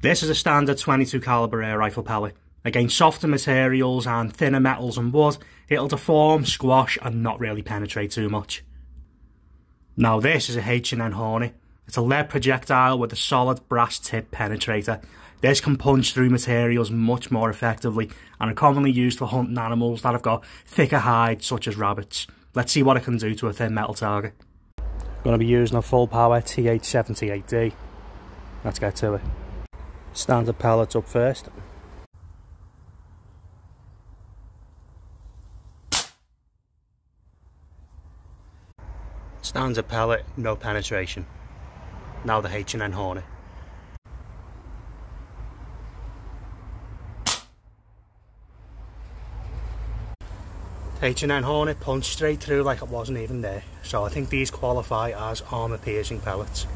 This is a standard 22 caliber air rifle pellet. Against softer materials and thinner metals and wood, it'll deform, squash and not really penetrate too much. Now this is a H&N Hornet. It's a lead projectile with a solid brass tip penetrator. This can punch through materials much more effectively and are commonly used for hunting animals that have got thicker hides such as rabbits. Let's see what it can do to a thin metal target. I'm going to be using a full power TH78D. Let's get to it. Standard pellets up first. Standard pellet, no penetration. Now the H&N Hornet. H&N Hornet punched straight through like it wasn't even there, so I think these qualify as armour piercing pellets.